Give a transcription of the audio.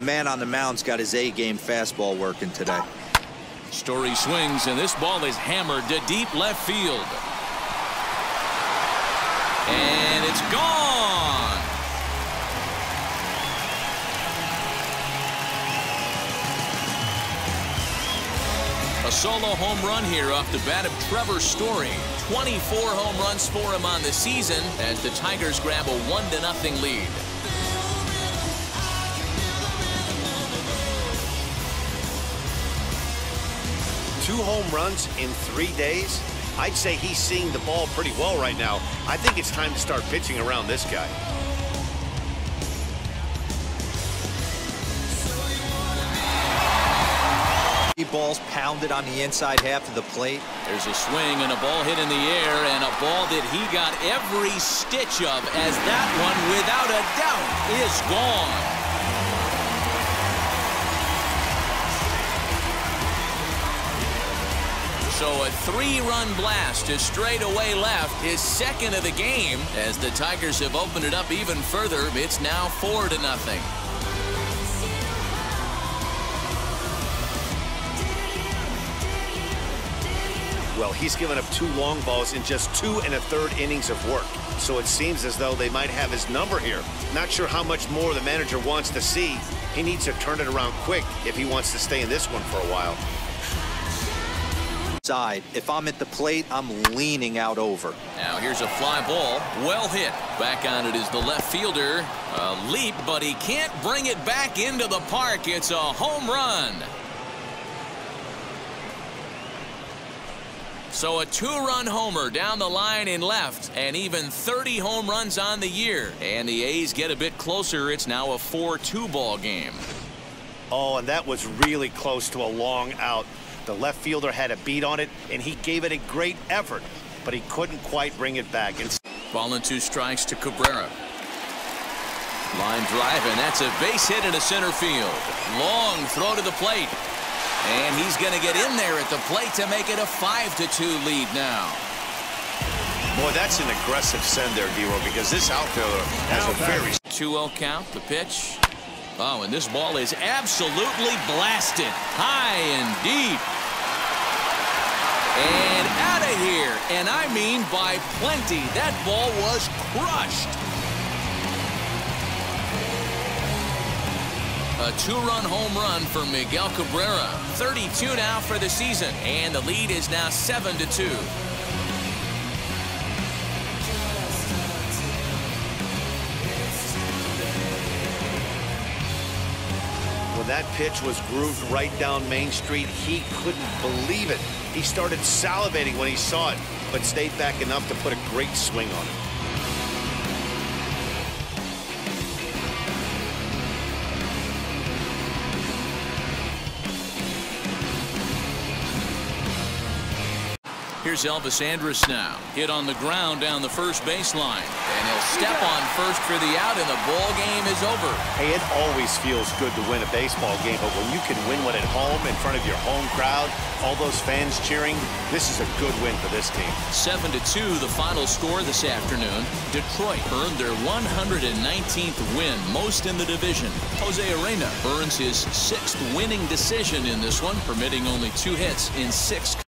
Man on the mound's got his A-game fastball working today. Story swings, and this ball is hammered to deep left field. And it's gone. A solo home run here off the bat of Trevor Story. 24 home runs for him on the season as the Tigers grab a 1-0 lead. Two home runs in three days. I'd say he's seeing the ball pretty well right now. I think it's time to start pitching around this guy. Balls pounded on the inside half of the plate. There's a swing and a ball hit in the air and a ball that he got every stitch of as that one without a doubt is gone. So a three-run blast to straightaway left, his second of the game. As the Tigers have opened it up even further, it's now four to nothing. Well, he's given up two long balls in just two and a third innings of work. So it seems as though they might have his number here. Not sure how much more the manager wants to see. He needs to turn it around quick if he wants to stay in this one for a while side. If I'm at the plate, I'm leaning out over. Now here's a fly ball. Well hit. Back on it is the left fielder. A leap, but he can't bring it back into the park. It's a home run. So a two-run homer down the line in left and even 30 home runs on the year. And the A's get a bit closer. It's now a 4-2 ball game. Oh, and that was really close to a long out. The left fielder had a beat on it, and he gave it a great effort, but he couldn't quite bring it back. And Ball and two strikes to Cabrera. Line drive, and that's a base hit into center field. Long throw to the plate. And he's going to get in there at the plate to make it a 5-2 lead now. Boy, that's an aggressive send there, Dero, because this outfielder has a very... 2-0 count, the pitch. Oh, and this ball is absolutely blasted. High and deep. And out of here. And I mean by plenty. That ball was crushed. A two-run home run for Miguel Cabrera. 32 now for the season. And the lead is now 7 to 2. When that pitch was grooved right down Main Street, he couldn't believe it. He started salivating when he saw it, but stayed back enough to put a great swing on it. Here's Elvis Andrus now. Hit on the ground down the first baseline. And he'll step on first for the out, and the ball game is over. Hey, it always feels good to win a baseball game, but when you can win one at home in front of your home crowd, all those fans cheering, this is a good win for this team. 7 to 2, the final score this afternoon. Detroit earned their 119th win, most in the division. Jose Ureña earns his sixth winning decision in this one, permitting only two hits in six